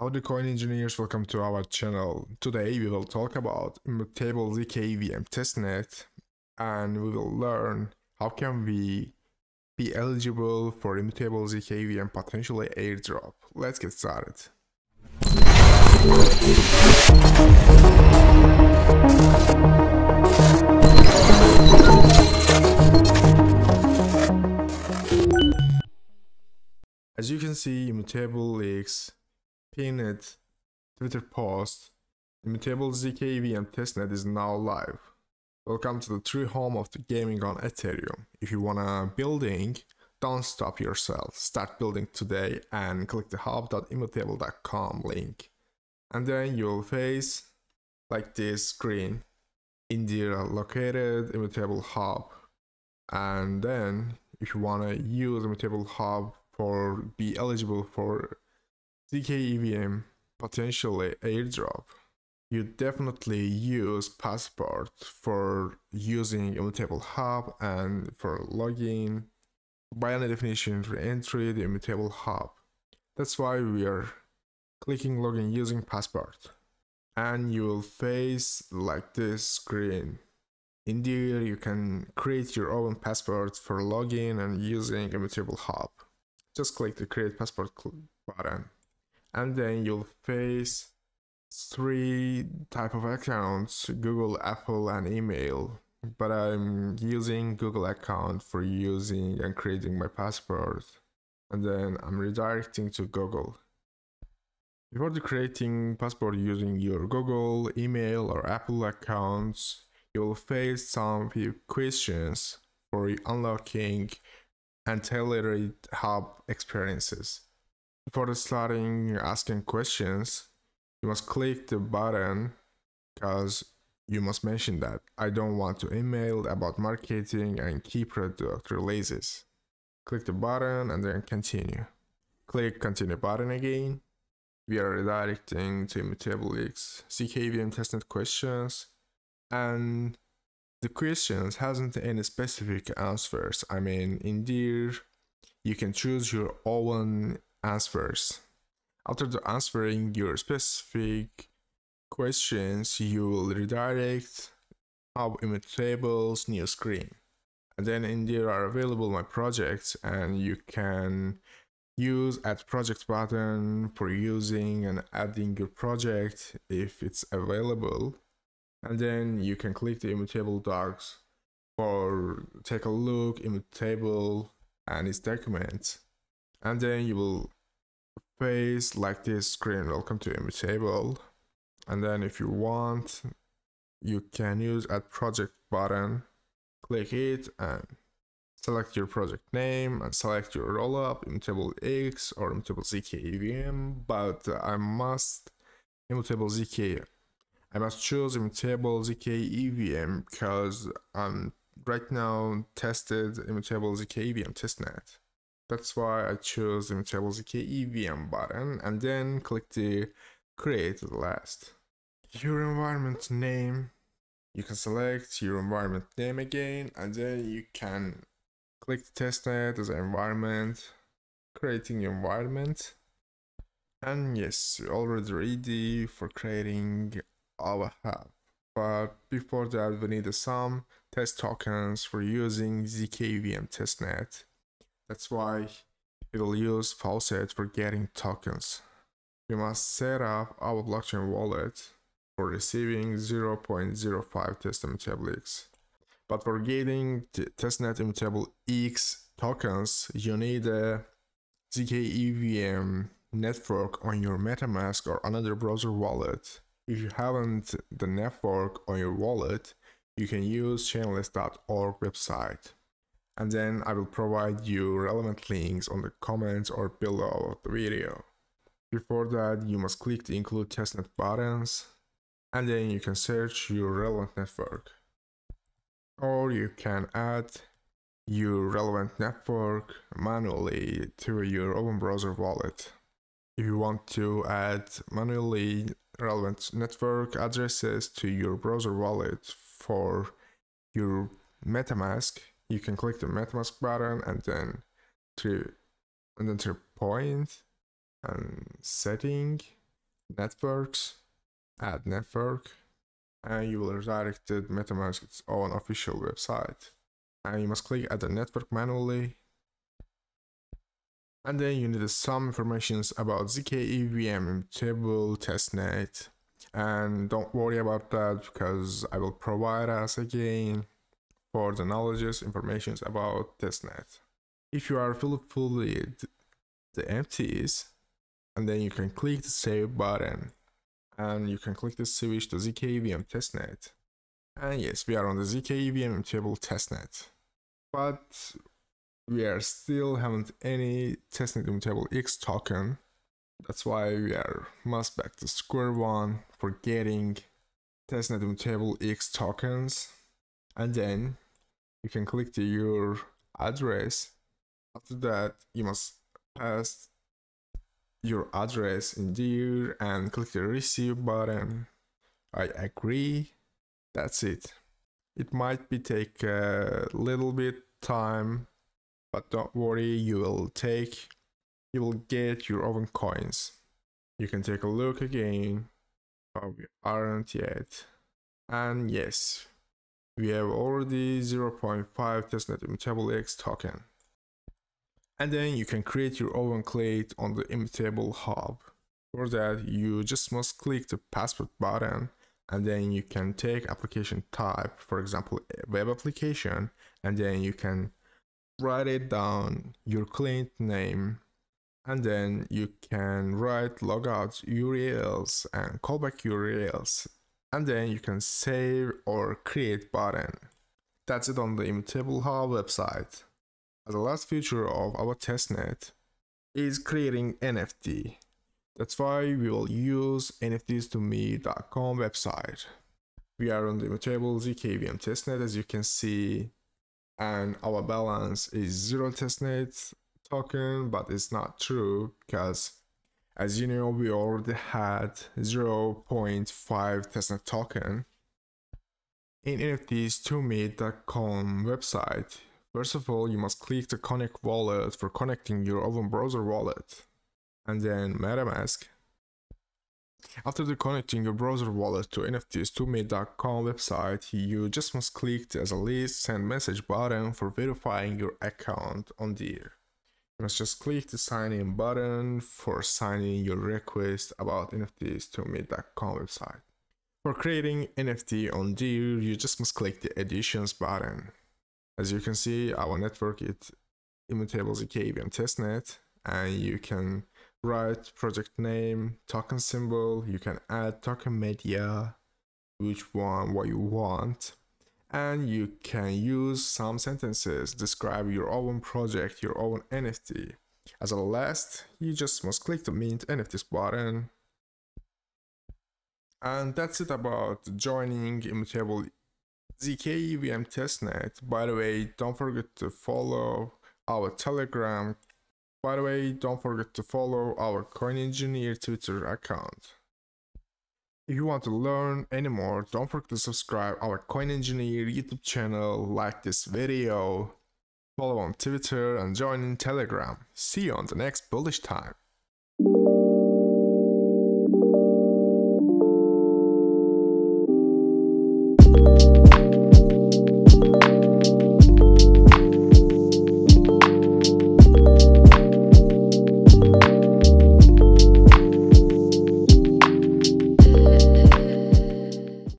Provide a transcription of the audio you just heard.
Howdy coin engineers, welcome to our channel. Today we will talk about Immutable zkEVM testnet and we will learn how can we be eligible for Immutable zkEVM potentially airdrop. Let's get started. As you can see, Immutable X's pinned Twitter post, Immutable ZK EVM testnet is now live. Welcome to the true home of the gaming on Ethereum. If you wanna building, don't stop yourself. Start building today and click the hub.immutable.com link. And then you'll face like this screen in the located Immutable Hub. And then if you wanna use Immutable Hub for be eligible for ZK EVM potentially airdrop, you definitely use Passport for using Immutable Hub and for login. By any definition, re-entry the Immutable Hub. That's why we are clicking login using Passport. And you will face like this screen. In you can create your own passport for login and using Immutable Hub. Just click the create passport button and then you'll face three type of accounts google apple and email. But i'm using google account for using and creating my passport. And then i'm redirecting to google. Before creating passport using your google email or apple accounts you'll face some few questions for unlocking and tailored hub experiences before starting asking questions, you must click the button because you must mention that I don't want to email about marketing and key product releases. Click the button and then continue. Click continue button again. We are redirecting to Immutable X zkEVM testnet questions and the questions hasn't any specific answers. I mean, in there, you can choose your own answers. After the answering your specific questions, you will redirect Hub tables new screen. And then in there are available my projects and you can use add project button for using and adding your project if it's available. And then you can click the immutable docs for take a look immutable and its documents and then you will face like this screen. Welcome to immutable and then if you want you can use add project button. Click it and select your project name and select your rollup immutable x or immutable zk evm but i must immutable zk i must choose immutable zk evm because i'm right now tested immutable zk evm testnet that's why I chose Immutable ZK EVM button and then click the create last. Your environment name, you can select your environment name again and then you can click the testnet as an environment, creating your environment. And yes, you're already ready for creating our hub. But before that, we need some test tokens for using zkEVM testnet that's why will use Faucet for getting tokens. We must set up our blockchain wallet for receiving 0.05 test immutable X. But for getting testnet immutable X tokens, you need a ZK EVM network on your MetaMask or another browser wallet. If you haven't the network on your wallet, you can use chainlist.org website and then I will provide you relevant links on the comments or below the video. Before that, you must click the include testnet buttons, and then you can search your relevant network. Or you can add your relevant network manually to your open browser wallet. If you want to add manually relevant network addresses to your browser wallet for your MetaMask, you can click the MetaMask button and then to and then to point and setting networks, add network, and you will redirect to MetaMask's own official website. And you must click add a network manually. And then you need some information about ZK EVM immutable testnet. And don't worry about that because I will provide us again for the knowledges information about testnet. If you are fully the empties, and then you can click the save button and you can click the switch to ZKEVM testnet. And yes, we are on the ZKEVM table testnet. But we are still haven't any testnet immutable X token. That's why we are must back to square one for getting testnet immutable X tokens. And then you can click to your address. After that, you must pass your address in there and click the receive button. I agree. That's it. It might be take a little bit time, but don't worry, you will take, you will get your own coins. You can take a look again. Oh, we aren't yet. And yes, we have already 0.5 testnet immutable X token and then you can create your own clade on the immutable hub. For that, you just must click the passport button and then you can take application type, for example, web application, and then you can write it down, your client name, and then you can write logout URLs and callback URLs, and then you can save or create button. That's it on the Immutable Hub website. The last feature of our testnet is creating NFT. That's why we will use nfts2me.com website. We are on the immutable zkEVM testnet as you can see and our balance is zero testnet token but it's not true because as you know we already had 0.5 testnet token in nfts2me.com website First of all, you must click the Connect Wallet for connecting your own browser wallet, and then MetaMask. After the connecting your browser wallet to nfts2me.com website, you just must click the as a list send message button for verifying your account on there. Must just click the sign in button for signing your request about nfts2me.com website. For creating NFT on there, you just must click the additions button. As you can see, our network is immutable ZK EVM testnet, and you can write project name, token symbol, you can add token media, which one, what you want, and you can use some sentences, describe your own project, your own NFT. As a last, you just must click the mint NFTs button. And that's it about joining Immutable ZK EVM testnet. By the way, don't forget to follow our Telegram. By the way, don't forget to follow our Coin Engineer Twitter account. If you want to learn any more, don't forget to subscribe our Coin Engineer YouTube channel, like this video, follow on Twitter and join in Telegram. See you on the next bullish time.